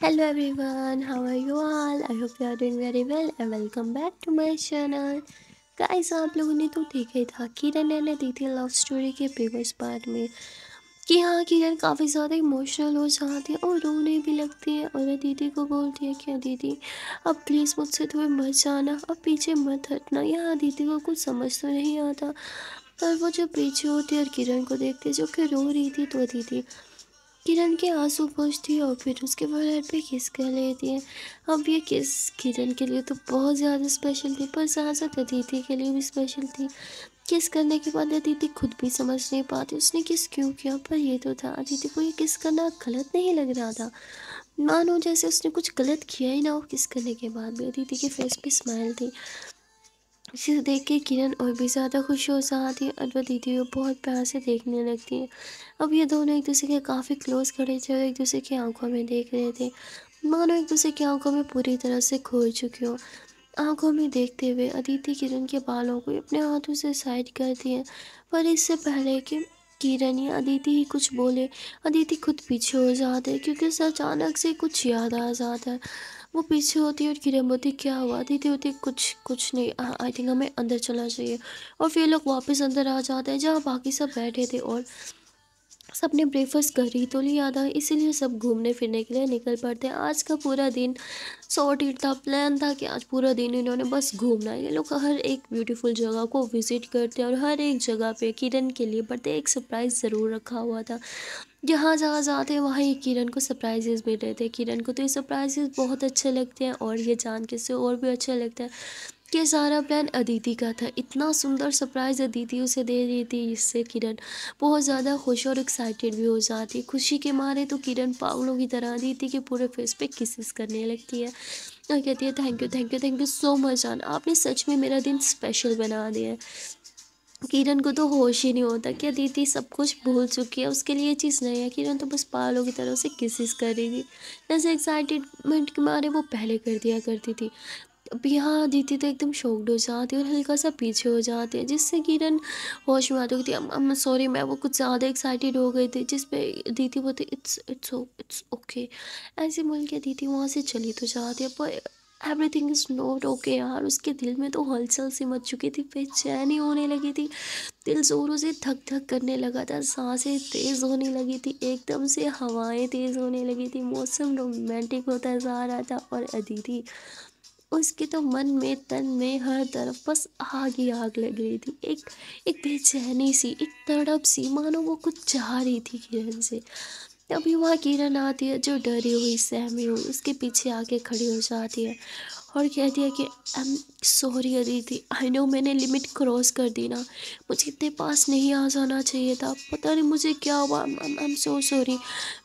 Hello everyone, how are you all? I hope you are doing very well and welcome back to my channel. Guys आप लोगों ने तो देखा ही था किरण ने दी थी लव स्टोरी के प्रीवियस पार्ट में कि हाँ किरण काफ़ी ज़्यादा इमोशनल हो जाती है और रोने भी लगती है और दीदी को बोलती है कि दीदी अब प्लीज़ मुझसे तुम्हें मत जाना अब पीछे मत हटना यहाँ दीदी को कुछ समझ तो नहीं आता पर वो जो पीछे होती है और किरण को देखती है जो कि रो रही थी तो दीदी किरण के आँसू पहुँचती और फिर उसके फोरहेड पे किस कर लेती है। अब ये किस किरण के लिए तो बहुत ज़्यादा स्पेशल थी, पर साथ साथ अदिति के लिए भी स्पेशल थी। किस करने के बाद अदिति खुद भी समझ नहीं पाती, उसने किस क्यों किया? पर ये तो था, अदिति को ये किस करना गलत नहीं लग रहा था। मानो जैसे उसने कुछ गलत किया ही ना हो किस करने के बाद भी अदिति के फेस पे स्माइल थी। इसे देख के किरण और भी ज़्यादा खुश हो जाती है वह दीदी को बहुत प्यार से देखने लगती है। अब ये दोनों एक दूसरे के काफ़ी क्लोज खड़े थे एक दूसरे की आँखों में देख रहे थे। मानो एक दूसरे की आँखों में पूरी तरह से खो चुकी हो। आँखों में देखते हुए अदिति किरण के बालों को अपने हाथों से साइड करती है। पर इससे पहले कि किरण या अदिति ही कुछ बोले, अदिति खुद पीछे हो जाते हैं क्योंकि उसे अचानक से कुछ याद आ जाता है। वो पीछे होती है और किरण बोलती क्या हुआ? दीदी होती कुछ कुछ नहीं। आई थिंक हमें अंदर चलना चाहिए। और फिर लोग वापस अंदर आ जाते हैं, जहाँ बाकी सब बैठे थे और सबने ब्रेकफास्ट कर ही तो लिया था इसीलिए सब घूमने फिरने के लिए निकल पड़ते हैं। आज का पूरा दिन सॉर्टेड था प्लान था कि आज पूरा दिन इन्होंने बस घूमना है। ये लोग हर एक ब्यूटीफुल जगह को विज़िट करते हैं और हर एक जगह पे किरण के लिए बर्थडे एक सरप्राइज़ ज़रूर रखा हुआ था। जहाँ जहाँ जाते हैं, वहाँ ये किरण को सरप्राइजेज मिल रहे थे। किरण को तो ये सरप्राइजेज बहुत अच्छे लगते हैं और ये जान के से और भी अच्छा लगता है। कि सारा प्लान अदिति का था। इतना सुंदर सरप्राइज़ अदिति उसे दे रही थी इससे किरण बहुत ज़्यादा खुश और एक्साइटेड भी हो जाती। खुशी के मारे तो किरण पागलों की तरह अदिति के पूरे फेस पे किसेस करने लगती है। और कहती है thank you thank you thank you so much जान आपने सच में मेरा दिन स्पेशल बना दिया है। किरण को तो होश ही नहीं होता कि अदिति सब कुछ भूल चुकी है। उसके लिए ये चीज़ नहीं है। किरण तो बस पालों की तरह से किसिस कर रही थी। जैसे एक्साइटेडमेंट के मारे वो पहले कर दिया करती थी। यहाँ अदिति तो एकदम शॉक्ड हो जाती है और हल्का सा पीछे हो जाती है, जिससे किरण होश में आती होती है। सॉरी मैं वो कुछ ज़्यादा एक्साइटेड हो गई थी, जिस पे अदिति बोलती इट्स इट्स इट्स ओके ऐसे बोल के अदिति वहाँ से चली तो जाती है, पर everything is not okay यार। उसके दिल में तो हलचल सी मच चुकी थी, बेचैनी होने लगी थी। दिल ज़ोरों से धक धक करने लगा था, साँसें तेज़ होने लगी थी, एकदम से हवाएँ तेज़ होने लगी थी, मौसम रोमांटिक होता जा रहा था। और अदिति उसके तो मन में, तन में, हर तरफ़ बस आग ही आग लग रही थी। एक एक बेचैनी सी, एक तड़प सी, मानो वो कुछ चाह रही थी किरण से। तभी वहाँ किरण आती है जो डरी हुई, सहमी हुई, उसके पीछे आके खड़ी हो जाती है। और कह दिया कि I am sorry Aditi. I know मैंने लिमिट क्रॉस कर दी ना। मुझे इतने पास नहीं आ जाना चाहिए था। पता नहीं मुझे क्या हुआ। आई एम सो सॉरी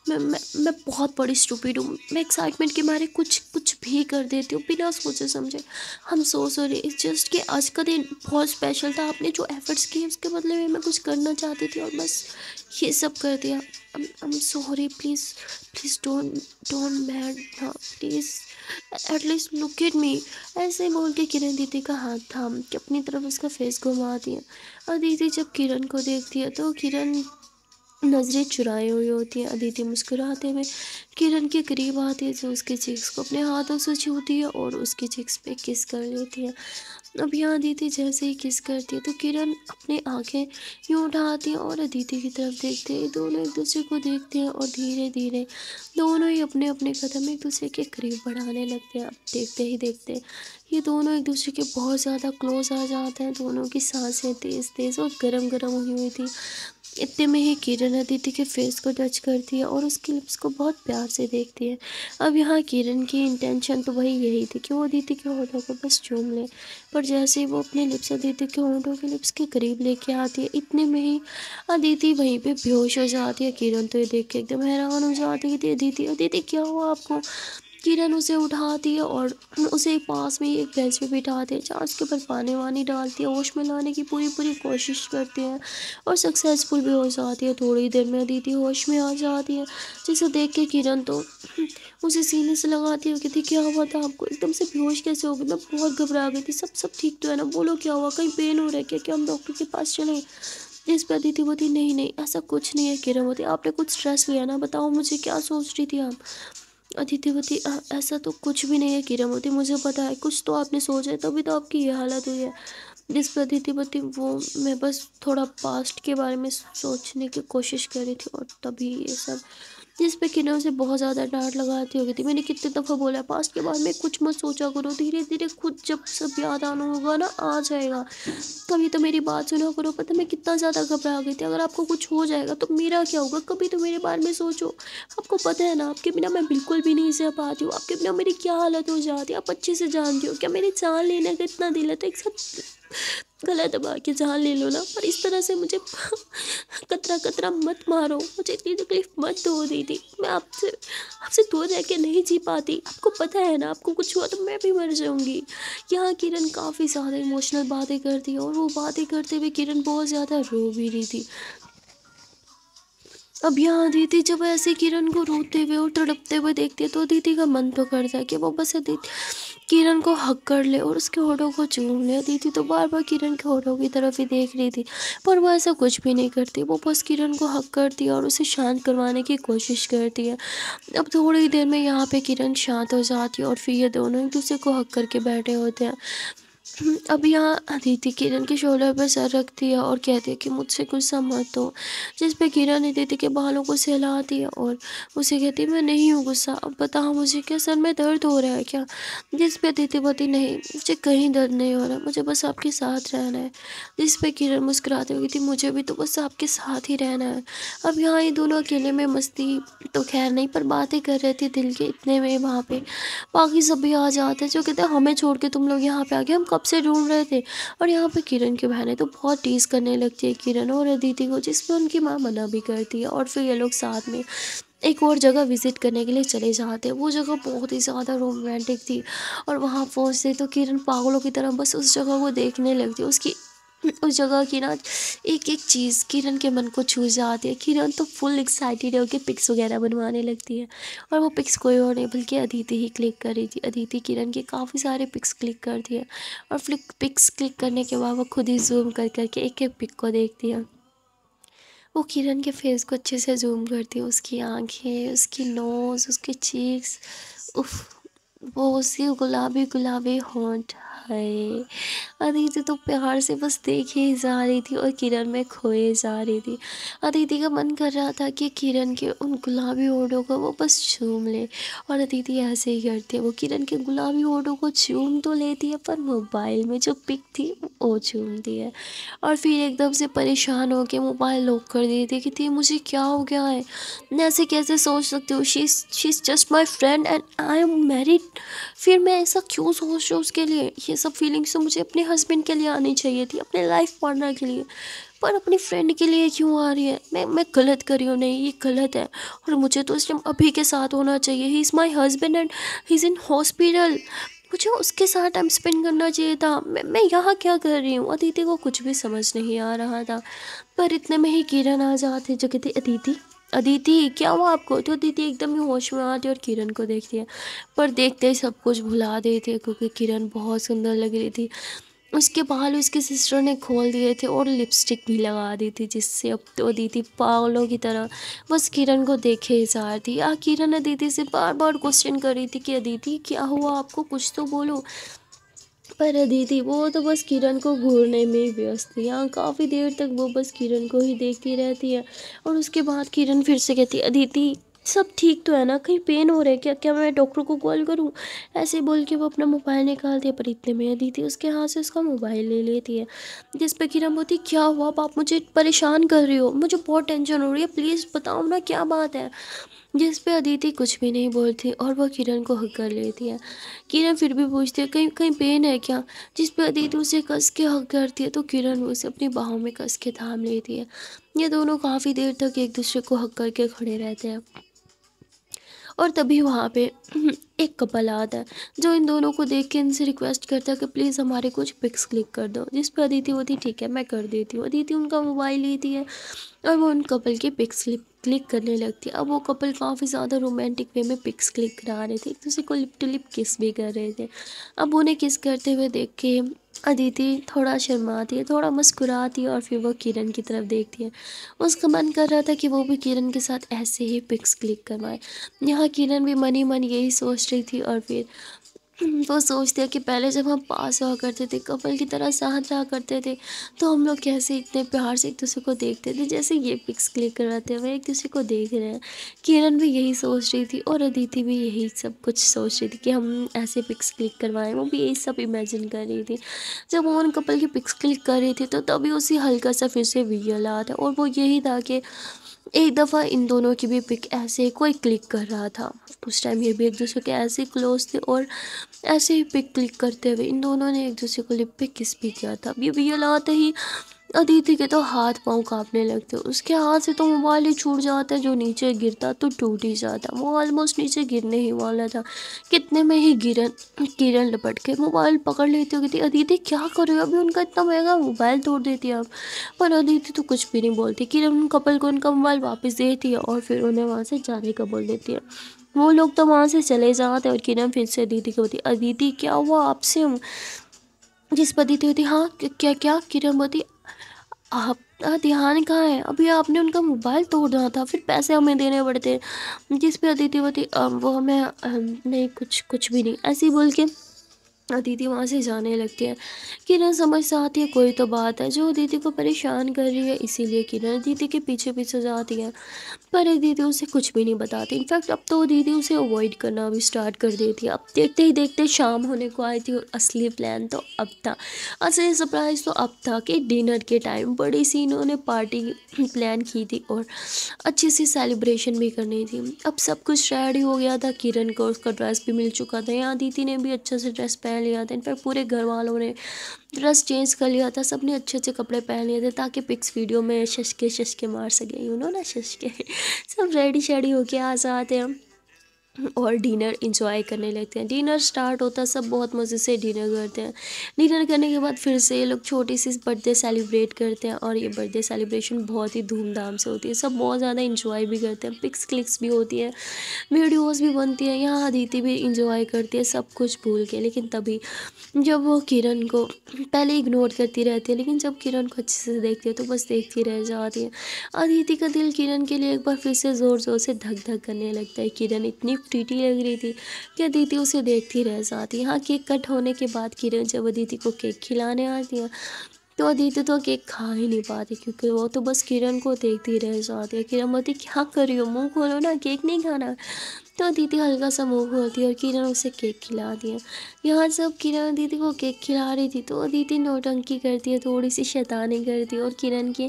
मैं मैं मैं बहुत बड़ी स्टूपिड हूँ। मैं एक्साइटमेंट के मारे कुछ कुछ भी कर देती हूँ। बिना सोचे समझे। हम सो सॉरी इट्स जस्ट कि आज का दिन बहुत स्पेशल था। आपने जो एफर्ट्स किए, उसके बदले में मैं कुछ करना चाहती थी और बस ये सब कर दिया। I am sorry please please don't don't mad please at least look at me ऐसे बोल के किरण दीदी का हाथ थाम के अपनी तरफ़ उसका फेस घुमा दिया। और दीदी जब किरण को देखती है तो किरण नज़रें चुराई हुई होती हैं। अदिति मुस्कुराते हुए किरण के करीब आती है जो उसके चिक्स को अपने हाथों से छूती है और उसके चिक्स पे किस कर लेती है। अब यहाँ अदिति जैसे ही किस करती है तो किरण अपनी आँखें यूँ उठाती है और अदिति की तरफ़ देखते हैं। दोनों एक दूसरे को देखते हैं और धीरे धीरे दोनों ही अपने अपने कदम एक दूसरे के करीब बढ़ाने लगते हैं। अब देखते ही देखते ये दोनों एक दूसरे के बहुत ज़्यादा क्लोज आ जाते हैं। दोनों की साँसें तेज़ तेज़ और गर्म गर्म हुई हुई थी। इतने में ही किरण अदिति के फेस को टच करती है और उसके लिप्स को बहुत प्यार से देखती है। अब यहाँ किरण की इंटेंशन तो वही यही थी कि वो अदिति के होठों को बस चूम ले। पर जैसे ही वो अपने लिप्स अदिति के होठों के लिप्स के करीब लेके आती है, इतने में ही अदिति वहीं पे बेहोश हो जाती है। किरण तो ये देख के एकदम हैरान हो जाती है अदिति अदिति, क्या हुआ आपको? किरण उसे उठाती है और उसे पास में एक बेंच पे बिठाते हैं, जहाँ उसके ऊपर पानी वानी डालती है, होश में लाने की पूरी पूरी कोशिश करते हैं और सक्सेसफुल भी हो जाती है। थोड़ी देर में दीदी होश में आ जाती है, जिसे देख के किरण तो उसे सीने से लगाती है कहती क्या हुआ था आपको? एकदम से बेहोश कैसे हो गई? मैं बहुत घबरा गई थी, सब सब ठीक तो है ना? बोलो क्या हुआ? कहीं पेन हो रहा है क्या? क्या हम डॉक्टर के पास चले? जिस पर दीदी बोती नहीं नहीं, ऐसा कुछ नहीं है किरण होती आपने कुछ स्ट्रेस लिया ना? बताओ मुझे क्या सोच रही थी आप? अदिति होती ऐसा तो कुछ भी नहीं है किरण मुझे पता है, कुछ तो आपने सोचा है, तभी तो आपकी ये हालत हुई है। जिस पर अदितिवती वो, मैं बस थोड़ा पास्ट के बारे में सोचने की कोशिश कर रही थी और तभी ये सब जिस पे किरण से बहुत ज़्यादा डांट लगाती होगी थी। मैंने कितने दफ़ा बोला पास्ट के बारे में कुछ मत सोचा करो। धीरे धीरे खुद जब सब याद आना होगा ना, आ जाएगा। कभी तो मेरी बात सुना करो, पता मैं कितना ज़्यादा घबरा गई थी। अगर आपको कुछ हो जाएगा तो मेरा क्या होगा? कभी तो मेरे बारे में सोचो। आपको पता है ना, आपके बिना मैं बिल्कुल भी नहीं सह पाती हूँ। आपके बिना मेरी क्या हालत हो जाती है? आप अच्छे से जानती हो। क्या मेरी जान लेने का इतना दिल है? तो एक साथ गला दबा के जान ले लो ना। पर इस तरह से मुझे कतरा कतरा मत मारो। मुझे इतनी तकलीफ़ मत दो दीदी। मैं आपसे आपसे दूर रह के नहीं जी पाती। आपको पता है ना, आपको कुछ हुआ तो मैं भी मर जाऊँगी। यहाँ किरण काफ़ी ज़्यादा इमोशनल बातें करती है और वो बातें करते हुए किरण बहुत ज़्यादा रो भी रही थी। अब यहाँ दीदी, जब ऐसे किरण को रोते हुए और तड़पते हुए देखती है तो दीदी का मन तो करता है कि वो बस दीदी किरण को हक कर ले और उसके होठों को चूम ले। थी तो बार बार किरण के होठों की तरफ़ ही देख रही थी, पर वो ऐसा कुछ भी नहीं करती। वो बस किरण को हक करती है और उसे शांत करवाने की कोशिश करती है। अब थोड़ी देर में यहाँ पे किरण शांत हो जाती है और फिर ये दोनों एक दूसरे को हक करके बैठे होते हैं। अब यहाँ अदिति किरण के शोल्डर पर सर रखती है और कहती है कि मुझसे गुस्सा मत हो जिस पे किरण अदिति के बालों को सहलाती है और उसे कहती मैं नहीं हूँ गुस्सा, अब बताओ मुझे क्या सर में दर्द हो रहा है क्या? जिस पे अदिति बोती नहीं, मुझे कहीं दर्द नहीं हो रहा, मुझे बस आपके साथ रहना है। जिस पे किरण मुस्कुराती हुई थी, मुझे भी तो बस आपके साथ ही रहना है। अब यहाँ ये दोनों अकेले में मस्ती तो खैर नहीं, पर बातें कर रहे थे दिल के इतने में वहाँ पे। बाकी सभी आ जाते जो कहते हमें छोड़ के तुम लोग यहाँ पे आ गए, हम कब से ढूंढ रहे थे? और यहाँ पे किरण की बहनें तो बहुत टीज करने लगती है किरण और अदिति को, जिसमें उनकी माँ मना भी करती है। और फिर ये लोग साथ में एक और जगह विज़िट करने के लिए चले जाते हैं। वो जगह बहुत ही ज़्यादा रोमांटिक थी। और वहाँ पहुँचते तो किरण पागलों की तरह बस उस जगह को देखने लगती उसकी उस जगह की ना, एक एक चीज़, किरण के मन को छू जाती है। किरण तो फुल एक्साइटेड होकर पिक्स वगैरह बनवाने लगती है। और वो पिक्स कोई और नहीं, बल्कि अदिति ही क्लिक कर रही थी। अदिति किरण के काफ़ी सारे पिक्स क्लिक करती है। और फ्लिक पिक्स क्लिक करने के बाद वो खुद ही जूम कर, करके एक एक पिक को देखती है। वो किरण के फेस को अच्छे से जूम करती है। उसकी आँखें, उसकी नोज़ उसके चीक्स उफ, वो उसी गुलाबी गुलाबी होंठ हाय। अदिति तो प्यार से बस देखे जा रही थी और किरण में खोए जा रही थी। अदिति का मन कर रहा था कि किरण के उन गुलाबी ओढ़ों को वो बस चूम ले। और अदिति ऐसे ही करती है, वो किरण के गुलाबी ओढ़ों को चूम तो लेती है, पर मोबाइल में जो पिक थी वो चूमती है। और फिर एकदम से परेशान होकर मोबाइल लॉक कर देती कि थी मुझे क्या हो गया है? मैं ऐसे कैसे सोच सकती हूँ? She she is just my friend and I am married. फिर मैं ऐसा क्यों सोच रही हूँ उसके लिए? ये सब फीलिंग्स तो मुझे अपने हस्बैंड के लिए आनी चाहिए थी, अपने लाइफ पार्टनर के लिए। पर अपनी फ्रेंड के लिए क्यों आ रही है? मैं मैं गलत कर रही हूँ, नहीं, ये गलत है। और मुझे तो इस टाइम अभी के साथ होना चाहिए। He is my husband and he is in hospital मुझे उसके साथ टाइम स्पेंड करना चाहिए था। मैं मैं यहाँ क्या कर रही हूँ? अदिति को कुछ भी समझ नहीं आ रहा था। पर इतने में ही किरण आ जाते, जो कहती, अदिति अदिति, क्या हुआ आपको? तो दीदी एकदम ही होश में आती और किरण को देखती है। पर देखते ही सब कुछ भुला देते, क्योंकि किरण बहुत सुंदर लग रही थी। उसके बाल उसकी सिस्टर ने खोल दिए थे और लिपस्टिक भी लगा दी थी, जिससे अब तो दीदी पागलों की तरह बस किरण को देखे जा रही थी। या किरण अदिति से बार बार क्वेश्चन कर रही थी कि, अदिति, क्या हुआ? आपको कुछ तो बोलो। पर अदिति वो तो बस किरण को घूरने में ही व्यस्त थी यहाँ काफ़ी देर तक वो बस किरण को ही देखती रहती है। और उसके बाद किरण फिर से कहती है अदिति सब ठीक तो है ना? कहीं पेन हो रहा है क्या? क्या मैं डॉक्टर को कॉल करूँ? ऐसे बोल के वो अपना मोबाइल निकालती है, पर इतने में अदिति उसके हाथ से उसका मोबाइल ले लेती है। जिस पर किरण बोलती क्या हुआ? आप मुझे परेशान कर रही हो। मुझे बहुत टेंशन हो रही है। प्लीज़ बताओ ना, क्या बात है? जिस पे अदिति कुछ भी नहीं बोलती और वह किरण को हक कर लेती है। किरण फिर भी पूछती है, कहीं कहीं पेन है क्या? जिस पे अदिति उसे कस के हक करती है तो किरण उसे अपनी बाहों में कस के थाम लेती है। ये दोनों काफ़ी देर तक एक दूसरे को हक करके खड़े रहते हैं। और तभी वहाँ पे एक कपल आता है, जो इन दोनों को देख के इनसे रिक्वेस्ट करता है कि प्लीज़ हमारे कुछ पिक्स क्लिक कर दो। जिस पर अदिति होती ठीक है, मैं कर देती हूँ। अदिति उनका मोबाइल लेती है और वो उन कपल के पिक्स क्लिक क्लिक करने लगती है। अब वो कपल काफ़ी ज़्यादा रोमांटिक वे में पिक्स क्लिक करा रहे थे। एक दूसरे को लिप टू लिप किस भी कर रहे थे। अब उन्हें किस करते हुए देख के अदिति थोड़ा शर्माती है, थोड़ा मुस्कुराती है और फिर वो किरण की तरफ़ देखती है। उसका मन कर रहा था कि वो भी किरण के साथ ऐसे ही पिक्स क्लिक करवाए। यहाँ किरण भी मनी मन यही सोच रही थी और फिर वो सोचते हैं कि पहले जब हम पास हुआ करते थे, कपल की तरह साथ रहा करते थे तो हम लोग कैसे इतने प्यार से एक दूसरे को देखते थे? जैसे ये पिक्स क्लिक करवाते हैं वह एक दूसरे को देख रहे हैं। किरण भी यही सोच रही थी और अदिति भी यही सब कुछ सोच रही थी कि हम ऐसे पिक्स क्लिक करवाएँ। वो भी यही सब इमेजिन कर रही थी। जब वो उन कपल की पिक्स क्लिक कर रही थी तो तभी उसी हल्का सा फिर से वीडियो ला था और वो यही था कि एक दफ़ा इन दोनों की भी पिक ऐसे ही कोई क्लिक कर रहा था। उस टाइम ये भी एक दूसरे के ऐसे क्लोज थे और ऐसे ही पिक क्लिक करते हुए इन दोनों ने एक दूसरे को लिप पे किस भी किया था। ये भी लाते ही अदिति के तो हाथ पाँव कांपने लगते उसके हाथ से तो मोबाइल ही छूट जाता है, जो नीचे गिरता तो टूट ही जाता वो ऑलमोस्ट नीचे गिरने ही वाला था। कितने में ही गिरन किरण लपट के मोबाइल पकड़ लेती होगी थी। अदिति, क्या कर हो? अभी उनका इतना महँगा मोबाइल तोड़ देती है अब पर अदिति तो कुछ भी नहीं बोलती। किरण उन कपल को उनका मोबाइल वापस देती है और फिर उन्हें वहाँ से जाने का बोल देती है। वो लोग तो वहाँ से चले जाते हैं और किरण फिर से अदिति को बोलती अदिति, क्या हुआ आपसे? जिस पर अदिति होती हाँ क्या क्या किरण बोलती आपका ध्यान कहाँ है? अभी आपने उनका मोबाइल तोड़ना था, फिर पैसे हमें देने पड़ते। जिस पे अदिति होती वो हमें नहीं, कुछ कुछ भी नहीं। ऐसे ही बोल के अदिति वहाँ से जाने लगती है। किरण समझ से आती है, कोई तो बात है, जो अदिति को परेशान कर रही है, इसीलिए किरण अदिति के पीछे पीछे जाती है। पर दीदी उसे कुछ भी नहीं बताती। इनफैक्ट अब तो दीदी उसे अवॉइड करना भी स्टार्ट कर देती है। अब देखते ही देखते शाम होने को आई थी और असली प्लान तो अब था। असली सरप्राइज़ तो अब था कि डिनर के टाइम बड़ी सी इन्होंने पार्टी प्लान की थी और अच्छी सी सेलिब्रेशन भी करनी थी। अब सब कुछ रेडी हो गया था। किरण को उसका ड्रेस भी मिल चुका था। यहाँ दीदी ने भी अच्छे से ड्रेस पहन लिया था। इनफैक्ट पूरे घर वालों ने ड्रेस चेंज कर लिया था। सबने अच्छे अच्छे कपड़े पहन लिए थे ताकि पिक्स वीडियो में शशके शशके मार सके यू नो ना, शशके। सब रेडी शेडी होके आ जाते हैं। और डिनर इंजॉय करने लगते हैं। डिनर स्टार्ट होता है, सब बहुत मज़े से डिनर करते हैं। डिनर करने के बाद फिर से ये लोग छोटी सी बर्थडे सेलिब्रेट करते हैं और ये बर्थडे सेलिब्रेशन बहुत ही धूमधाम से होती है। सब बहुत ज़्यादा इंजॉय भी करते हैं, पिक्स क्लिक्स भी होती है वीडियोज़ भी बनती हैं, यहाँ अदिति भी इंजॉय करती है सब कुछ भूल के। लेकिन तभी जब वो किरण को पहले इग्नोर करती रहती है, लेकिन जब किरण को अच्छे से देखती है तो बस देखती रह जाती है। अदिति का दिल किरण के लिए एक बार फिर से ज़ोर ज़ोर से धक धक करने लगता है। किरण इतनी टीटी लग रही थी कि अदिति उसे देखती रह जाती? हाँ केक कट होने के बाद किरण जब अदिति को केक खिलाने आती है तो अदिति तो केक खा ही नहीं पाती क्योंकि वो तो बस किरण को देखती रह जाती है। किरण बोलती, क्या कर रही हो? मुँह खोलो ना, केक नहीं खाना। तो दीदी हल्का सा मुँह खोलती है और किरण उसे केक खिला दिया यहाँ जब किरण दीदी को केक खिला रही थी तो दीदी नोटंकी करती है, थोड़ी सी शैतानी करती है और किरण के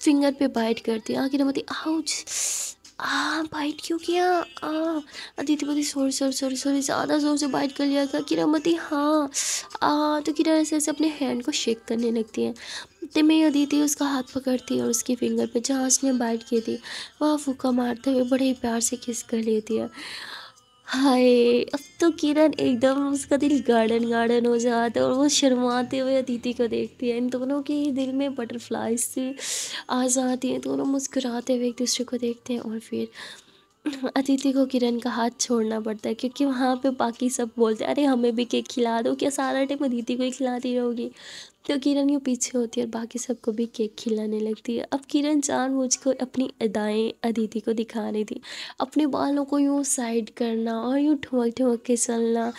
फिंगर पे बाइट करती है। हाँ किरण बोलती, आउच आ बाइट क्यों किया? अदिति बोली सॉरी सॉरी सॉरी सॉरी ज़्यादा ज़ोर से बाइट कर लिया था। किरामती हाँ। आ तो किरा ऐसे ऐसे अपने हैंड को शेक करने लगती है। तो मैं अदिति उसका हाथ पकड़ती है और उसकी फिंगर पे जहाँ उसने बाइट की थी, वहाँ फूका मारते हुए बड़े प्यार से किस कर लेती है। हाय, अब तो किरण एकदम उसका दिल गार्डन गार्डन हो जाता है और वो शर्माते हुए अदिति को देखती है। इन दोनों के दिल में बटरफ्लाइज से आ जाती हैं, दोनों मुस्कुराते हुए एक दूसरे को देखते हैं और फिर अदिति को किरण का हाथ छोड़ना पड़ता है क्योंकि वहाँ पे बाकी सब बोलते हैं, अरे हमें भी केक खिला दो। क्या सारा टाइम अदिति को ही खिलाती रहोगी तो किरण के पीछे होती है और बाकी सबको भी केक खिलाने लगती है, अब किरण जानबूझ कर अपनी अदाएँ अदिति को दिखा रही थी। अपने बालों को यूँ साइड करना और यूँ ठुमक ठुमक के चलना।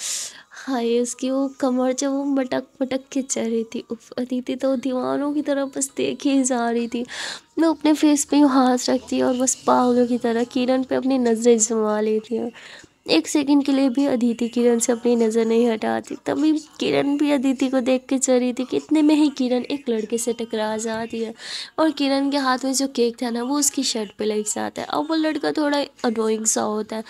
हाय, उसकी वो कमर जब वो मटक मटक के चल रही थी, उफ, अदिति तो दीवानों की तरह बस देख जा रही थी। वो अपने फेस पे यूँ हाथ रखती और बस पागलों की तरह किरण पे अपनी नज़रें जमा लेती है। एक सेकंड के लिए भी अदिति किरण से अपनी नज़र नहीं हटाती। तभी किरण भी अदिति को देख के चल थी कि इतने में ही किरण एक लड़के से टकरा जाती है। और किरण के हाथ में जो केक था ना, वो उसकी शर्ट पे लग जाता है। और वो लड़का थोड़ा अनोइंग सा होता है।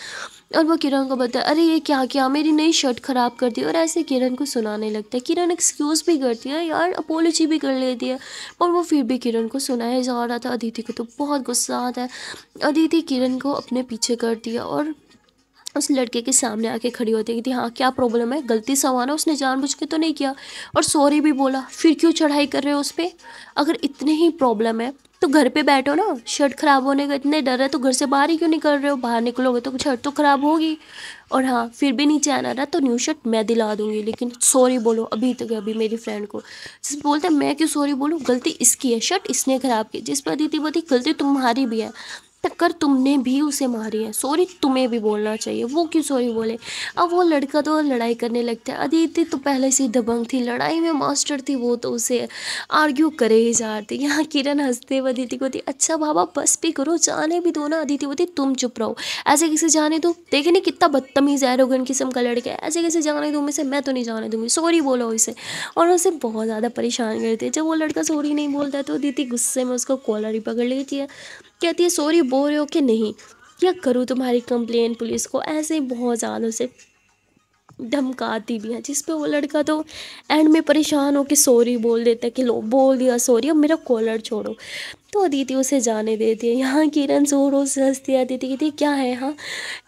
और वो किरण को बताया अरे, ये क्या क्या? मेरी नई शर्ट ख़राब कर दी। और ऐसे किरण को सुनाने लगता है। किरण एक्सक्यूज़ भी करती है, यार अपोलोजी भी कर लेती है। पर वो फिर भी किरण को सुनाया जा रहा था। अदिति को तो बहुत गुस्सा आता है। अदिति किरण को अपने पीछे करती है और उस लड़के के सामने आके खड़ी होती थी हाँ क्या प्रॉब्लम है? गलती सवाना उसने जानबूझ के तो नहीं किया। और सॉरी भी बोला, फिर क्यों चढ़ाई कर रहे हो उस पर अगर इतने ही प्रॉब्लम है तो घर पे बैठो ना। शर्ट ख़राब होने का इतने डर है तो घर से बाहर ही क्यों निकल रहे हो? बाहर निकलोगे तो शर्ट तो ख़राब होगी। और हाँ फिर भी नीचे आना रहा तो न्यू शर्ट मैं दिला दूँगी, लेकिन सॉरी बोलो, अभी तक अभी मेरी फ्रेंड को। जिस बोलते मैं क्यों सॉरी बोलूँ? गलती इसकी है शर्ट इसने ख़राब की, जिस पर दी थी, गलती तुम्हारी भी है। टक्कर तुमने भी उसे मारी है। सॉरी तुम्हें भी बोलना चाहिए। वो क्यों सॉरी बोले? अब वो लड़का तो लड़ाई करने लगता है। अदिति तो पहले से दबंग थी। लड़ाई में मास्टर थी वो तो उसे आर्ग्यू करे ही जा रही थी। यहाँ किरण हँसते हुए अदिति को थी अच्छा बाबा, बस भी करो। जाने भी दो ना, अदिति बोती तुम चुप रहो। ऐसे किसे जाने दो? देखे नहीं कितना बदतमीज एरोगन किस्म का लड़का है। ऐसे कैसे जाने दूँ? मैं मैं तो नहीं जाने दूँगी। सॉरी बोलो इसे। और उसे बहुत ज़्यादा परेशान करते जब वो लड़का सॉरी नहीं बोलता तो अदिति गुस्से में उसको कॉलर ही पकड़ लेती है। कहती है, सॉरी, बोल रहे हो कि नहीं? क्या करूँ तुम्हारी कंप्लेन पुलिस को? ऐसे ही बहुत ज़्यादा से धमकाती भी है जिस पे वो लड़का तो एंड में परेशान हो कि सॉरी बोल देता है कि लो, बोल दिया सॉरी, अब मेरा कॉलर छोड़ो। तो अदिति उसे जाने देती है। यहाँ किरण जोरों से हंसती अदिति कहती क्या है हाँ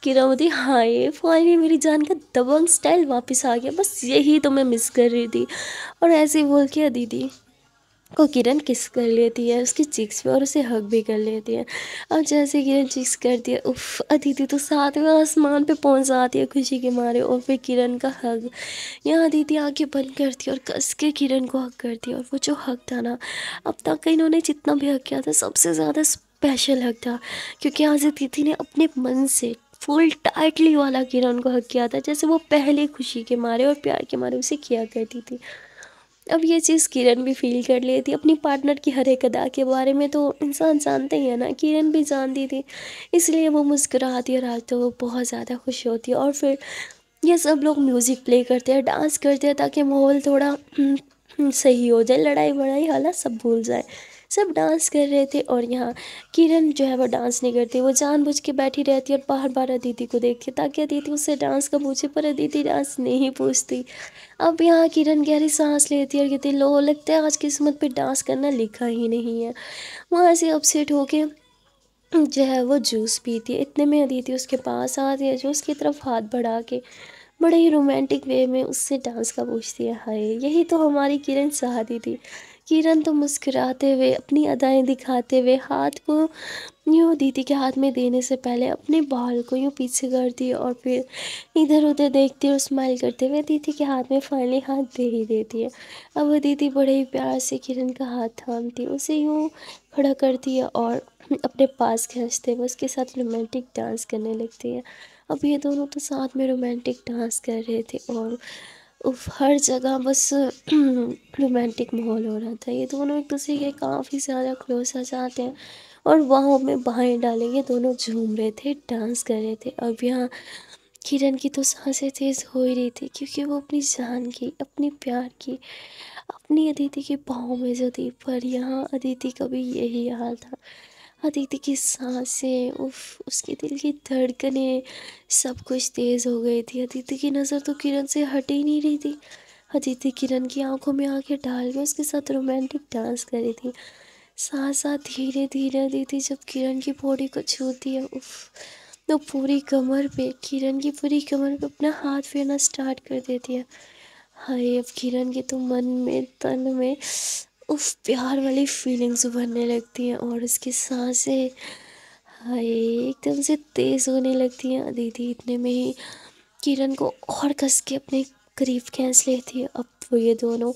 किरण बोलती हाँ ये फाइनली मेरी जान का दबंग स्टाइल वापस आ गया। बस यही तो मैं मिस कर रही थी। और ऐसे बोल के अदिति को किरण किस कर लेती है, उसकी चिक्स पे और उसे हक भी कर लेती है। अब जैसे किरण चिक्स करती है, उफ, अदिति तो साथ में आसमान पे पहुँच जाती है खुशी के मारे और फिर किरण का हक यहाँ अदिति आँखें बंद करती है और कस के किरण को हक करती है और वो जो हक था ना, अब तक इन्होंने जितना भी हक किया था, सबसे ज़्यादा स्पेशल हक था। क्योंकि आज अदिति ने अपने मन से फुल टाइटली वाला किरण को हक किया था, जैसे वो पहले खुशी के मारे और प्यार के मारे उसे किया करती थी। अब ये चीज़ किरण भी फील कर लेती अपनी पार्टनर की हर एक अदा के बारे में तो इंसान जानते ही है ना किरण भी जानती थी। इसलिए वो मुस्कुराती और आज तो वो बहुत ज़्यादा खुश होती है और फिर ये सब लोग म्यूज़िक प्ले करते हैं डांस करते हैं ताकि माहौल थोड़ा हम्म, सही हो जाए लड़ाई वड़ाई हालात सब भूल जाए। सब डांस कर रहे थे और यहाँ किरण जो है वो डांस नहीं करती, वो जानबूझ के बैठी रहती और बार बार अदिति को देखती, ताकि अदिति उससे डांस का पूछे, पर अदिति डांस नहीं पूछती। अब यहाँ किरण गहरी सांस लेती है और कहती लो, लगता है आज किस्मत पे डांस करना लिखा ही नहीं है। वहाँ से अपसेट होके जो है वो जूस पीती है। इतने में अदिति उसके पास आती है, जो उसकी तरफ़ हाथ बढ़ा के बड़े ही रोमांटिक वे में उससे डांस का पूछती है, हाय, यही तो हमारी किरण चाहती थी। किरण तो मुस्कुराते हुए, अपनी अदाएँ दिखाते हुए, हाथ को यूँ दीदी के हाथ में देने से पहले अपने बाल को यूँ पीछे कर करती और फिर इधर उधर देखती और स्माइल करते हुए दीदी के हाथ में फाइनली हाथ दे ही देती है। अब वो दीदी बड़े ही प्यार से किरण का हाथ थामती, उसे यूँ खड़ा करती है और अपने पास खींचते हुए उसके साथ रोमांटिक डांस करने लगती है। अब ये दोनों तो साथ में रोमांटिक डांस कर रहे थे और उफ, हर जगह बस रोमांटिक माहौल हो रहा था। ये दोनों एक दूसरे के काफ़ी ज़्यादा क्लोज आ जाते हैं और वहाँ में बाहें डालेंगे। दोनों झूम रहे थे डांस कर रहे थे। अब यहाँ किरण की तो साँसें तेज़ हो ही रही थी, क्योंकि वो अपनी जान की, अपनी प्यार की, अपनी अदिति के पाँव में जो थी। पर यहाँ अदिति का भी यही हाल था। अदिति की साँसें, उफ, उसके दिल की धड़कनें, सब कुछ तेज़ हो गई थी। अदिति की नज़र तो किरण से हट ही नहीं रही थी। अदिति किरण की आँखों में आँखें डाल के उसके साथ रोमांटिक डांस कर रही थी। साथ साथ धीरे धीरे अदिति, जब किरण की बॉडी को छूती है, उफ तो पूरी कमर पे, किरण की पूरी कमर पे अपना हाथ फेरना स्टार्ट कर देती है। हाय, अब किरण के तो मन में, तन में उफ, प्यार वाली फीलिंग्स उभरने लगती हैं और उसकी साँसें, हाय, एकदम से तेज़ होने लगती हैं। दीदी, इतने में ही किरण को और कस के अपने करीब खींच लेती है। अब वो ये दोनों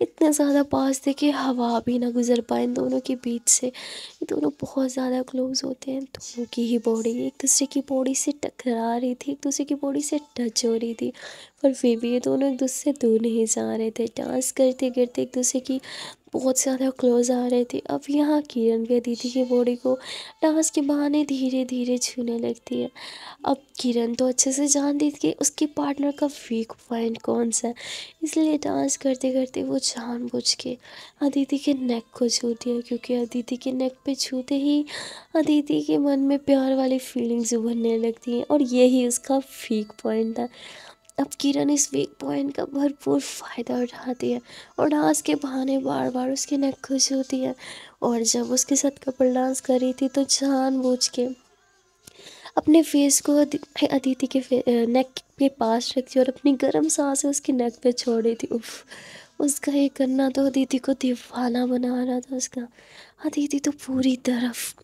इतने ज़्यादा पास थे कि हवा भी ना गुजर पाए इन दोनों के बीच से। ये दोनों बहुत ज़्यादा क्लोज होते हैं। दोनों की ही बॉडी एक दूसरे की बॉडी से टकरा रही थी, एक दूसरे की बॉडी से टच हो रही थी। पर फिर भी ये दोनों एक दूसरे से दूर नहीं जा रहे थे। डांस करते करते एक दूसरे की बहुत ज़्यादा क्लोज आ रहे थे। अब यहाँ किरण भी दीदी की बॉडी को डांस के बहाने धीरे धीरे छूने लगती है। अब किरण तो अच्छे से जानती थी कि उसके पार्टनर का वीक पॉइंट कौन सा है। इसलिए डांस करते करते वो जानबूझ के अदिति के नेक को छूती है, क्योंकि अदिति के नेक पे छूते ही अदिति के मन में प्यार वाली फीलिंग्स उभरने लगती हैं और यही उसका वीक पॉइंट था। अब किरण इस वीक पॉइंट का भरपूर फ़ायदा उठाती है और डांस के बहाने बार बार उसकी नेक खुश होती है। और जब उसके साथ कपल डांस कर रही थी तो जान बूझ के अपने फेस को अदिति के नेक के पास रखती और अपनी गर्म साँसें उसकी नेक पे छोड़ रही थी उफ, उसका ये करना तो दीदी को दीवाना बना रहा था उसका। अदिति तो पूरी तरफ़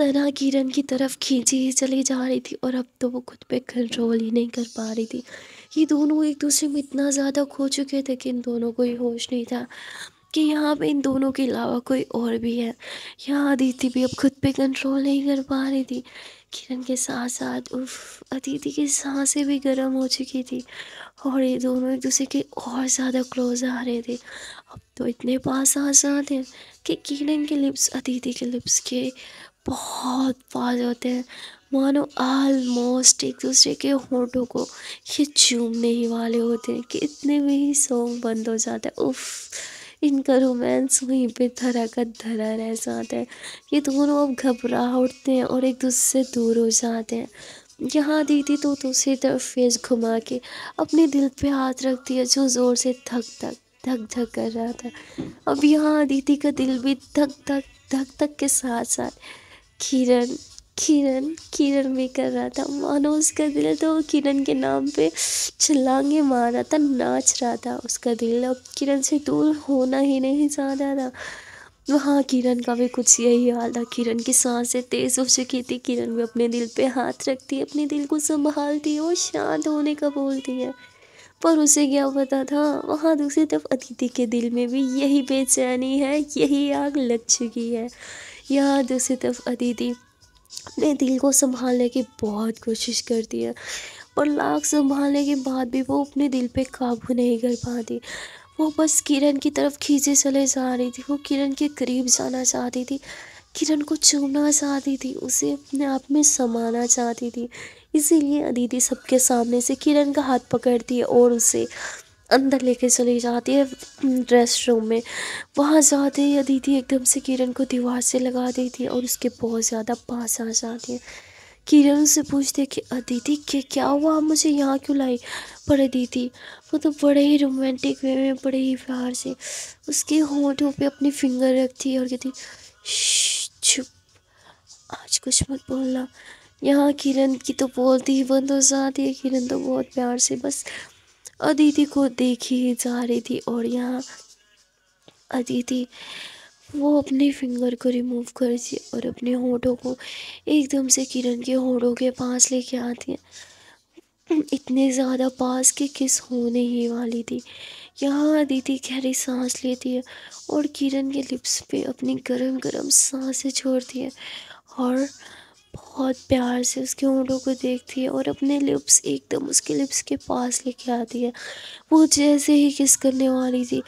तना किरण की तरफ़ खींची, ही चली जा रही थी और अब तो वो खुद पे कंट्रोल ही नहीं कर पा रही थी। ये दोनों एक दूसरे में इतना ज़्यादा खो चुके थे कि इन दोनों को ही होश नहीं था कि यहाँ पे इन दोनों के अलावा कोई और भी है। यहाँ अदिति भी अब खुद पे कंट्रोल नहीं कर पा रही थी। किरण के साथ साथ उफ अदिति की साँसें भी गर्म हो चुकी थी और ये दोनों एक दूसरे के और ज़्यादा क्लोज आ रहे थे। अब तो इतने पास आ जाते हैं कि किरण के लिप्स अदिति के लिप्स के बहुत पास होते हैं। मानो आलमोस्ट एक दूसरे के होठों को ये चूमने ही वाले होते हैं। कि इतने में ही सॉन्ग बंद हो जाता है। उफ, इनका रोमांस वहीं पे धरा का धरा रह जाता है। ये दोनों अब घबरा उठते हैं और एक दूसरे से दूर हो जाते हैं। यहाँ दीदी तो दूसरी तरफ़ फेस घुमा के अपने दिल पे हाथ रखती है, जो ज़ोर से धक धक धक धक कर रहा था। अब यहाँ दीदी का दिल भी धक धक धक धक के साथ साथ किरण किरण किरण भी कर रहा था। मानो उसका दिल तो किरण के नाम पे छलांगे मार रहा था, नाच रहा था उसका दिल। अब किरण से दूर होना ही नहीं चाह रहा था। वहाँ किरण का भी कुछ यही हाल था। किरण की साँसें तेज हो चुकी थी। किरण भी अपने दिल पे हाथ रखती है, अपने दिल को संभालती है और शांत होने का बोलती है। पर उसे क्या पता था? वहाँ दूसरी तरफ़ अतिथि के दिल में भी यही बेचैनी है, यही आग लग चुकी है। यहाँ दूसरी तरफ़ अदिति अपने दिल को संभालने की बहुत कोशिश करती है, पर लाख संभालने के बाद भी वो अपने दिल पे काबू नहीं कर पाती। वो बस किरण की तरफ़ खींचे चले जा रही थी। वो किरण के करीब जाना चाहती थी। किरण को चूमना चाहती थी, उसे अपने आप में समाना चाहती थी। इसीलिए अदिति सबके सामने से किरण का हाथ पकड़ती है और उसे अंदर लेके चली जाती है रेस्ट रूम में। वहाँ जाते ही अदिति एकदम से किरण को दीवार से लगा देती है और उसके बहुत ज़्यादा पास आ जाती है। किरण से पूछते कि अदिति के, क्या हुआ? मुझे यहाँ क्यों लाई? पर अदिति वो तो बड़े ही रोमांटिक वे में, बड़े ही प्यार से उसके होठों पे अपनी फिंगर रखती है और कहती चुप, आज कुछ मत बोलना। यहाँ किरण की तो बोलती ही बंद हो जाती है। किरण तो बहुत प्यार से बस अदिति को देखी जा रही थी और यहाँ अदिति वो अपने फिंगर को रिमूव करती है और अपने होठों को एकदम से किरण के होठों के पास लेके आती है। इतने ज़्यादा पास के किस होने ही वाली थी। यहाँ अदिति गहरी सांस लेती है और किरण के लिप्स पे अपनी गरम गरम साँसें छोड़ती है और बहुत प्यार से उसके होंठों को देखती है और अपने लिप्स एकदम उसके लिप्स के पास लेके आती है। वो जैसे ही किस करने वाली थी,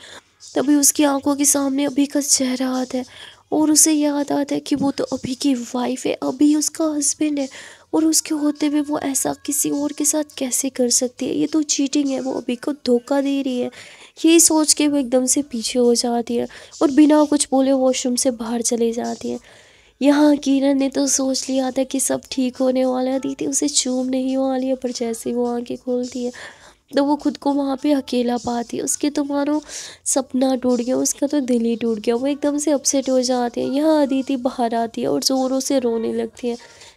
तभी उसकी आँखों के सामने अभी का चेहरा आता है और उसे याद आता है कि वो तो अभी की वाइफ है, अभी उसका हस्बैंड है और उसके होते हुए वो ऐसा किसी और के साथ कैसे कर सकती है? ये तो चीटिंग है, वो अभी को धोखा दे रही है। यही सोच के वो एकदम से पीछे हो जाती है और बिना कुछ बोले वॉशरूम से बाहर चली जाती है। यहाँ किरण ने तो सोच लिया था कि सब ठीक होने वाला है। दीदी, उसे चूम नहीं वाली है पर जैसे वो आँखें खोलती है तो वो खुद को वहाँ पे अकेला पाती है। उसके तो मानो सपना टूट गया, उसका तो दिल ही टूट गया। वो एकदम से अपसेट हो जाते हैं। यहाँ अदिति बाहर आती है और ज़ोरों से रोने लगती है,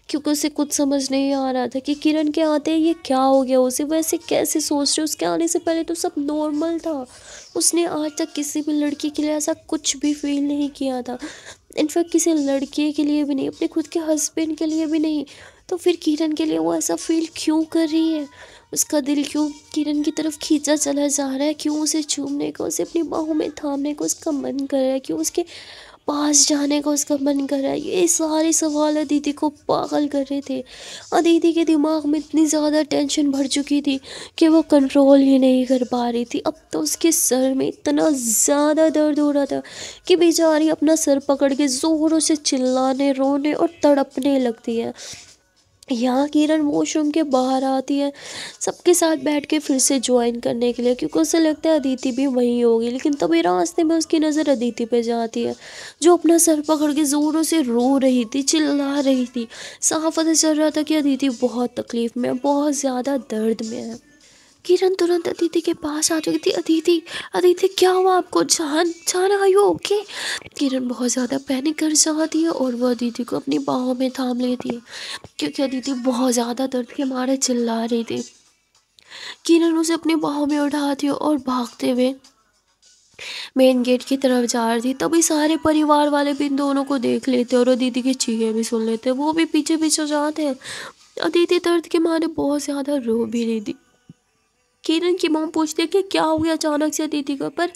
क्योंकि उसे कुछ समझ नहीं आ रहा था कि किरण के आते ही ये क्या हो गया उसे। वैसे कैसे सोच रहे उसके आने से पहले तो सब नॉर्मल था। उसने आज तक किसी भी लड़की के लिए ऐसा कुछ भी फील नहीं किया था। इनफैक्ट किसी लड़के के लिए भी नहीं, अपने खुद के हस्बैंड के लिए भी नहीं। तो फिर किरण के लिए वो ऐसा फील क्यों कर रही है? उसका दिल क्यों किरण की तरफ़ खींचा चला जा रहा है? क्यों उसे चूमने को, उसे अपनी बाहों में थामने को उसका मन कर रहा है? क्यों उसके पास जाने का उसका मन कर रहा है। ये सारे सवाल दीदी को पागल कर रहे थे। और दीदी के दिमाग में इतनी ज़्यादा टेंशन भर चुकी थी कि वो कंट्रोल ही नहीं कर पा रही थी। अब तो उसके सर में इतना ज़्यादा दर्द हो रहा था कि बेचारी अपना सर पकड़ के ज़ोरों से चिल्लाने, रोने और तड़पने लगती है। यहाँ किरण वॉशरूम के बाहर आती है, सबके साथ बैठ के फिर से ज्वाइन करने के लिए, क्योंकि उसे लगता है अदिति भी वहीं होगी, लेकिन तभी रास्ते में उसकी नज़र अदिति पे जाती है, जो अपना सर पकड़ के ज़ोरों से रो रही थी, चिल्ला रही थी। साफ़ पता चल रहा था कि अदिति बहुत तकलीफ़ में बहुत ज़्यादा दर्द में है। किरण तुरंत अदिति के पास आ चुकी थी अदिति अदिति, क्या हुआ आपको? जान जान हो ओके किरण बहुत ज़्यादा पैनिक कर जाती है और वो अदिति को अपनी बाहों में थाम लेती है, क्योंकि अदिति बहुत ज़्यादा दर्द के मारे चिल्ला रही थी। किरण उसे अपनी बाहों में उठाती है और भागते हुए मेन गेट की तरफ़ जा रही थी। तभी सारे परिवार वाले भी इन दोनों को देख लेते और दीदी की चीखें भी सुन लेते वो भी पीछे पीछे जाते हैं। दीदी दर्द के मारे बहुत ज़्यादा रो भी रही थी। किरण की मॉम पूछती कि क्या हो गया अचानक से दीदी को पर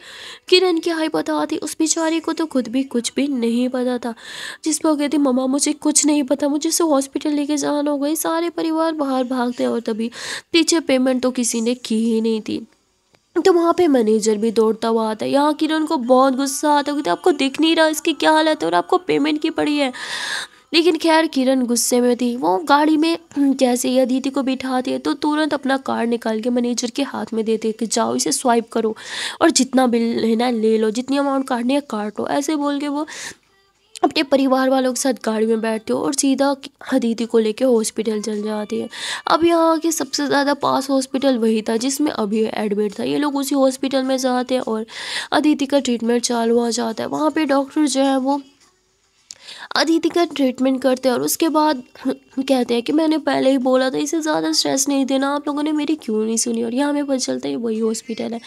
किरण क्या ही पता थी उस बेचारी को तो खुद भी कुछ भी नहीं पता था। जिस पर कहती, मम्मा, मुझे कुछ नहीं पता, मुझे से हॉस्पिटल लेके जाना हो गई सारे परिवार बाहर भागते और तभी पीछे पेमेंट तो किसी ने की ही नहीं थी। तो वहाँ पे मैनेजर भी दौड़ता हुआ आता है। यहाँ किरण को बहुत गुस्सा आता है क्योंकि आपको दिख नहीं रहा इसकी क्या हालत है और आपको पेमेंट की पड़ी है? लेकिन खैर किरण गुस्से में थी। वो गाड़ी में, जैसे ही अदिति को बिठाती है तो तुरंत अपना कार्ड निकाल के मैनेजर के हाथ में देते कि जाओ, इसे स्वाइप करो और जितना बिल लेना ले लो, जितनी अमाउंट काटनी है काटो ऐसे बोल के वो अपने परिवार वालों के साथ गाड़ी में बैठते हो और सीधा अदिति को लेके हॉस्पिटल चल जाती है। अब यहाँ के सबसे ज़्यादा पास हॉस्पिटल वही था जिसमें अभी एडमिट था। ये लोग उसी हॉस्पिटल में जाते हैं और अदिति का ट्रीटमेंट चालू हो जाता है। वहाँ पे डॉक्टर जो है वो अदिति का ट्रीटमेंट करते हैं और उसके बाद कहते हैं कि मैंने पहले ही बोला था, इसे ज़्यादा स्ट्रेस नहीं देना, आप लोगों ने मेरी क्यों नहीं सुनी? और यहाँ हमें पता चलता है वही हॉस्पिटल है,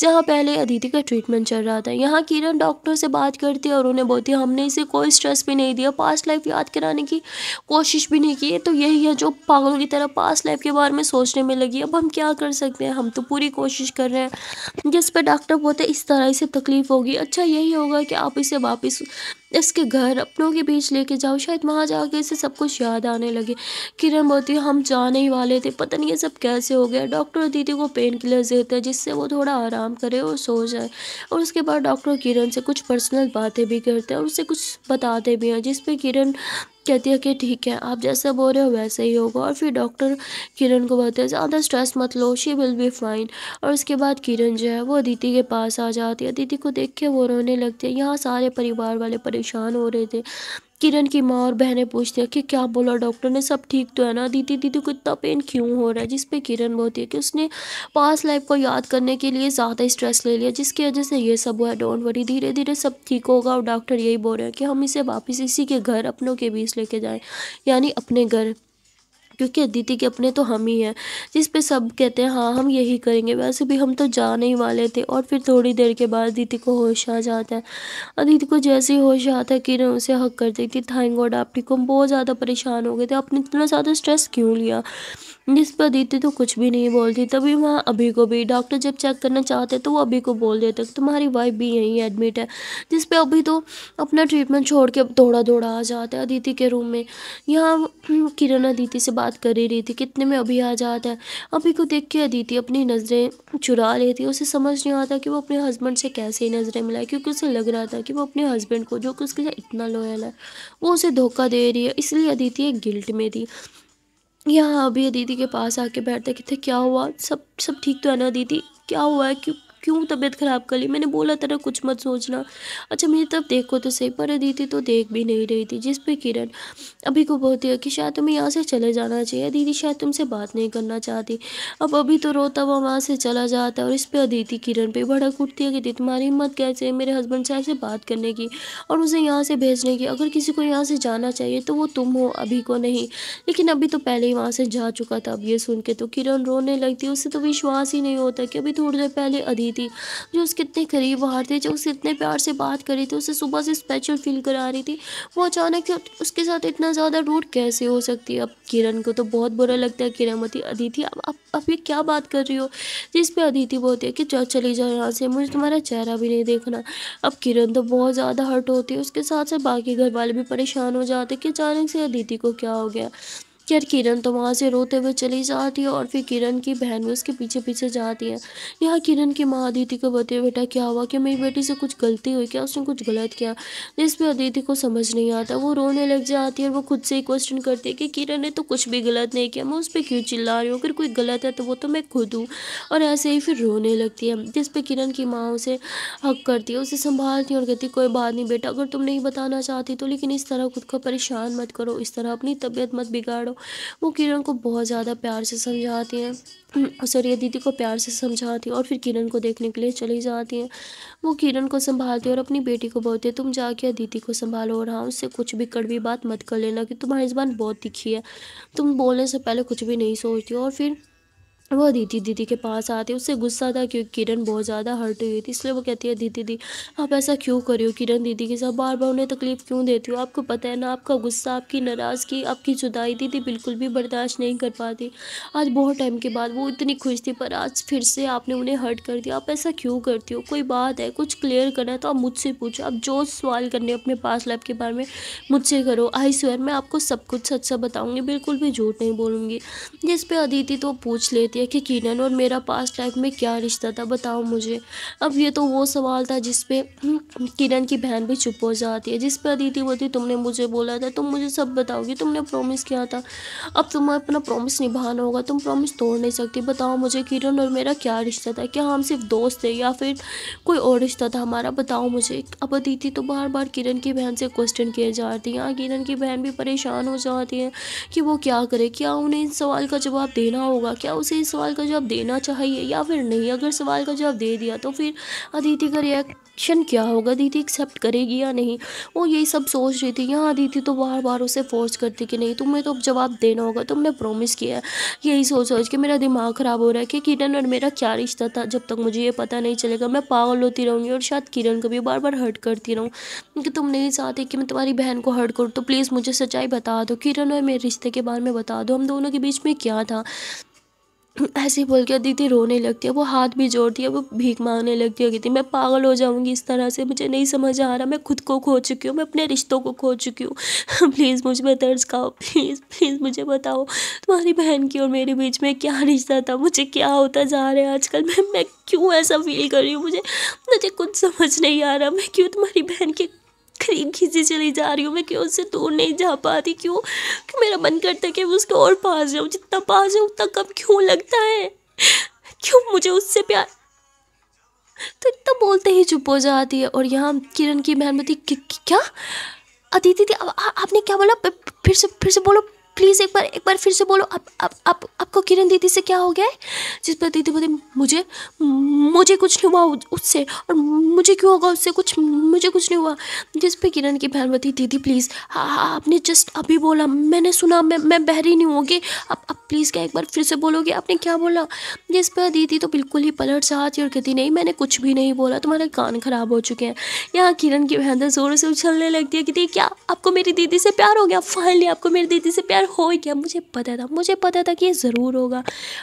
जहाँ पहले अदिति का ट्रीटमेंट चल रहा था। यहाँ किरण डॉक्टर से बात करती है और उन्हें बोलती है, हमने इसे कोई स्ट्रेस भी नहीं दिया पास्ट लाइफ याद कराने की कोशिश भी नहीं की। तो यही है जो पागलों की तरह पास्ट लाइफ के बारे में सोचने में लगी अब हम क्या कर सकते हैं? हम तो पूरी कोशिश कर रहे हैं। जिस पर डॉक्टर बोलते इस तरह इसे तकलीफ़ होगी। अच्छा यही होगा कि आप इसे वापस इसके घर अपनों के बीच लेके जाओ। शायद वहाँ जाके इसे सब कुछ याद आने लगे। किरण बोलती, हम जाने ही वाले थे। पता नहीं ये सब कैसे हो गया। डॉक्टर दीदी को पेन किलर देते हैं, जिससे वो थोड़ा आराम करे और सो जाए। और उसके बाद डॉक्टर किरण से कुछ पर्सनल बातें भी करते हैं और उससे कुछ बताते भी हैं, जिस किरण कहती है कि ठीक है, आप जैसा बोल रहे हो वैसे ही होगा। और फिर डॉक्टर किरण को बोलते हैं, ज़्यादा स्ट्रेस मत लो शी विल बी फाइन और उसके बाद किरण जो है, वो अदिति के पास आ जाती है। अदिति को देख के वो रोने लगती है। यहाँ सारे परिवार वाले परेशान हो रहे थे। किरण की माँ और बहनें पूछती है कि क्या बोला डॉक्टर ने? सब ठीक तो है ना? दीदी दीदी को इतना पेन क्यों हो रहा है? जिस पे किरण बोलती है कि उसने पास लाइफ को याद करने के लिए ज़्यादा स्ट्रेस ले लिया, जिसकी वजह से ये सब हुआ डोंट वरी धीरे धीरे सब ठीक होगा और डॉक्टर यही बोल रहे हैं कि हम इसे वापस इसी के घर, अपनों के बीच लेके जाएँ। यानी अपने घर क्योंकि अदिति के अपने तो हम ही हैं, जिस पे सब कहते हैं हाँ हम यही करेंगे। वैसे भी हम तो जाने ही वाले थे और फिर थोड़ी देर के बाद अदिति को होश आ जाता है। अदिति को जैसे ही होश आता है किरण उसे हक कर देती, थैंक गॉड आप ठीक हम बहुत ज़्यादा परेशान हो गए थे, आपने इतना ज़्यादा स्ट्रेस क्यों लिया? जिस पर अदिति तो कुछ भी नहीं बोलती। तभी वहाँ अभी को भी डॉक्टर जब चेक करना चाहते तो वो अभी को बोल देते तुम्हारी वाइफ भी यहीं एडमिट है जिस पे अभी तो अपना ट्रीटमेंट छोड़ के दौड़ा दौड़ा आ जाता है अदिति के रूम में। यहाँ किरण अदिति से बात कर ही रही थी, कितने में अभी आ जाता है। अभी को देख के अदिति अपनी नज़रें चुरा लेती है उसे समझ नहीं आता कि वो अपने हस्बैंड से कैसे नज़रें मिलाए, क्योंकि उसे लग रहा था कि वो अपने हस्बैंड को, जो कि उसके साथ इतना लॉयल है, वो उसे धोखा दे रही है। इसलिए अदिति एक गिल्ट में थी। यहाँ अभी दीदी के पास आके बैठते कहते क्या हुआ? सब सब ठीक तो है ना दीदी? क्या हुआ है? क्यों? क्यों तबीयत ख़राब कर ली? मैंने बोला, तेरा कुछ मत सोचना। अच्छा मेरी तब देखो तो सही, पर दीदी तो देख भी नहीं रही थी, जिस पे किरण अभी को बोलती है कि शायद तुम्हें यहाँ से चले जाना चाहिए। दीदी शायद तुमसे बात नहीं करना चाहती। अब अभी तो रोता हुआ वहाँ से चला जाता है और इस पर अदिति किरण पे भड़क उठती है कि तुम्हारी हिम्मत कैसे है मेरे हस्बैंड से ऐसे बात करने की और उसे यहाँ से भेजने की? अगर किसी को यहाँ से जाना चाहिए तो वो तुम हो, अभी को नहीं। लेकिन अभी तो पहले ही वहाँ से जा चुका था, अब ये सुन के तो किरण रोने लगती है। उससे तो विश्वास ही नहीं होता कि अभी थोड़ी देर पहले अदिति थी, जो उसके इतने करीब बाहर थे, जो उससे इतने प्यार से बात कर रही थी, उसे सुबह से स्पेशल फील करा रही थी। वो अचानक से उसके साथ इतना ज़्यादा रूट कैसे हो सकती है? अब किरण को तो बहुत बुरा लगता है किरणमती अदिति, अब अब ये क्या बात कर रही हो? जिस पे अदिति बोलती है कि चल चली जाओ यहाँ से, मुझे तुम्हारा चेहरा भी नहीं देखना। अब किरण तो बहुत ज़्यादा हर्ट होती है, उसके साथ साथ बाकी घर वाले भी परेशान हो जाते कि अचानक से अदिति को क्या हो गया? यार किरण तो वहाँ से रोते हुए चली जाती है और फिर किरण की बहन भी उसके पीछे पीछे जाती है। यहाँ किरण की माँ अदिति को बताए बेटा, क्या हुआ? कि मेरी बेटी से कुछ गलती हुई? क्या उसने कुछ गलत किया? जिस पर अदिति को समझ नहीं आता, वो रोने लग जाती है और वो खुद से ही क्वेश्चन करती है कि किरण ने तो कुछ भी गलत नहीं किया, मैं उस पर क्यों चिल्ला रही हूँ? अगर कोई गलत है तो वो तो मैं खुद हूँ। और ऐसे ही फिर रोने लगती है, जिस पर किरण की माँ उसे हक करती है, उसे संभालती है और कहती कोई बात नहीं बेटा, अगर तुम नहीं बताना चाहती तो लेकिन इस तरह खुद को परेशान मत करो, इस तरह अपनी तबीयत मत बिगाड़ो। वो किरण को बहुत ज़्यादा प्यार से समझाती हैं। सॉरी दीदी को प्यार से समझाती और फिर किरण को देखने के लिए चली जाती हैं। वो किरण को संभालती है और अपनी बेटी को बोलती है, तुम जाके दीदी को संभालो और हाँ उससे कुछ भी कड़वी बात मत कर लेना कि तुम्हारी ज़बान बहुत तिखी है। तुम बोलने से पहले कुछ भी नहीं सोचती और फिर वो अदिति दीदी के पास आती है उससे गुस्सा था क्योंकि किरण बहुत ज़्यादा हर्ट हुई थी, इसलिए वो कहती है, दीदी दी आप ऐसा क्यों कर रही हो? किरण दीदी के साथ बार बार उन्हें तकलीफ़ क्यों देती हो? आपको पता है ना, आपका गुस्सा, आपकी नाराज़गी, आपकी जुदाई दीदी बिल्कुल भी बर्दाश्त नहीं कर पाती। आज बहुत टाइम के बाद वो इतनी खुश थी, पर आज फिर से आपने उन्हें हर्ट कर दिया। आप ऐसा क्यों करती हो? कोई बात है, कुछ क्लियर करना है तो आप मुझसे पूछो। आप जो सवाल करने अपने पास लाइफ के बारे में, मुझसे करो। आई स्वेयर मैं आपको सब कुछ सा बताऊँगी, बिल्कुल भी झूठ नहीं बोलूँगी। जिस पर अदिति तो पूछ लेती है कि किरण और मेरा पास्ट लाइफ में क्या रिश्ता था, बताओ मुझे। अब ये तो वो सवाल था जिस पे किरण की बहन भी चुप हो जाती है, जिस पे अदिति बोलती, तुमने मुझे बोला था, तुम मुझे सब बताओगी, तुमने प्रॉमिस किया था। अब तुम्हें अपना प्रॉमिस निभाना होगा, तुम प्रॉमिस तोड़ नहीं सकती। बताओ मुझे किरण और मेरा क्या रिश्ता था? क्या हम सिर्फ़ दोस्त थे या फिर कोई और रिश्ता था हमारा? बताओ मुझे। अब अदिति तो बार बार किरण की बहन से क्वेश्चन किए जाती हैं। किरण की बहन भी परेशान हो जाती है कि वो क्या करे? क्या उन्हें इस सवाल का जवाब देना होगा? क्या उसे इस सवाल का जवाब देना चाहिए या फिर नहीं? अगर सवाल का जवाब दे दिया तो फिर अदिति का रिएक्शन क्या होगा? दीदी एक्सेप्ट करेगी या नहीं? वो यही सब सोच रही थी। यहाँ दीदी तो बार बार उसे फोर्स करती कि नहीं, तुम्हें तो अब जवाब देना होगा। तुमने प्रॉमिस किया है। यही सोच सोच के मेरा दिमाग ख़राब हो रहा है कि किरण और मेरा क्या रिश्ता था? जब तक मुझे ये पता नहीं चलेगा, मैं पागल होती रहूँगी और शायद किरण को भी बार बार हर्ट करती रहूँ। कि तुम नहीं चाहते कि मैं तुम्हारी बहन को हर्ट करूँ तो प्लीज़ मुझे सच्चाई बता दो। किरण और मेरे रिश्ते के बारे में बता दो। हम दोनों के बीच में क्या था? ऐसे बोल के, दीदी, रोने लगती है, वो हाथ भी जोड़ती है, वो भीख मांगने लगती है, कहती मैं पागल हो जाऊँगी इस तरह से, मुझे नहीं समझ आ रहा, मैं खुद को खो चुकी हूँ, मैं अपने रिश्तों को खो चुकी हूँ, प्लीज़ मुझमें दर्ज खाओ, प्लीज़ प्लीज़ मुझे बताओ, तुम्हारी बहन की और मेरे बीच में क्या रिश्ता था, मुझे क्या होता जा रहा है आजकल, मैं मैं क्यों ऐसा फील कर रही हूँ, मुझे मुझे कुछ समझ नहीं आ रहा, मैं क्यों तुम्हारी बहन के करीब खींची चली जा रही हूँ। मैं क्यों उससे दूर नहीं जा पाती क्यों? कि मेरा मन करता है कि मैं उसके और पास जाऊँ। जितना पास जाऊँ, उतना कम क्यों लगता है? क्यों मुझे उससे प्यार? तो इतना बोलते ही चुप हो जाती है। और यहाँ किरण की बहन बती क्या? अदिति आपने क्या बोला? फिर से फिर से बोलो। प्लीज़ एक बार एक बार फिर से बोलो, अब अब आप आपको किरण दीदी से क्या हो गया है? जिस पर दीदी बोले, मुझे मुझे कुछ नहीं हुआ उससे, और मुझे क्यों होगा उससे कुछ, मुझे कुछ नहीं हुआ। जिस पर किरण की बहन बती, दीदी, प्लीज़ हाँ आपने जस्ट अभी बोला, मैंने सुना, मैं मैं बहरी नहीं होगी अब आप प्लीज़ क्या एक बार फिर से बोलोगे? आपने क्या बोला? जिस पर दीदी तो बिल्कुल ही पलट जाती और कहती नहीं, मैंने कुछ भी नहीं बोला। तुम्हारे कान ख़राब हो चुके हैं। यहाँ किरण की बहन तो ज़ोर से उछलने लगती है कि दी क्या आपको मेरी दीदी से प्यार हो गया? फाइनली आपको मेरी दीदी से प्यार हो गया। मुझे पता था, मुझे पता था कि ये ज़रूर होगा।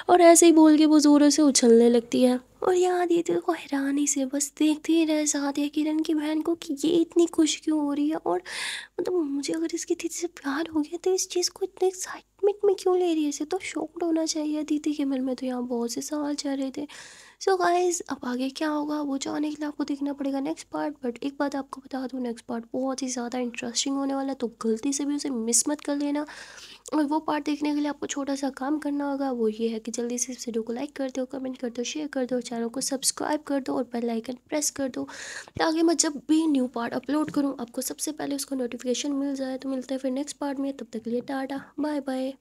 और ऐसे ही बोल के वो ज़ोरों से उछलने लगती है। और यहाँ दीदी को हैरानी से, बस देखते ही रह जाती है किरण की बहन को कि ये इतनी खुश क्यों हो रही है? और मतलब मुझे अगर इसकी दीदी से प्यार हो गया तो इस चीज़ को इतने एक्साइटमेंट में क्यों ले रही है? इसे तो शौक होना चाहिए दीदी के मन में तो यहाँ बहुत से सवाल चल रहे थे। सो so गाइज़ अब आगे क्या होगा? वो जाने के लिए आपको देखना पड़ेगा नेक्स्ट पार्ट बट एक बात आपको बता दूँ नेक्स्ट पार्ट बहुत ही ज़्यादा इंटरेस्टिंग होने वाला है तो गलती से भी उसे मिस मत कर लेना। और वो पार्ट देखने के लिए आपको छोटा सा काम करना होगा, वो ये है कि जल्दी से इस वीडियो को लाइक कर दो कमेंट कर दो शेयर कर दो चैनल को सब्सक्राइब कर दो और बेल आइकन प्रेस कर दो ताकि मैं जब भी न्यू पार्ट अपलोड करूँ, आपको सबसे पहले उसको नोटिफिकेशन मिल जाए। तो मिलते हैं फिर नेक्स्ट पार्ट में, तब तक के लिए टाटा बाय बाय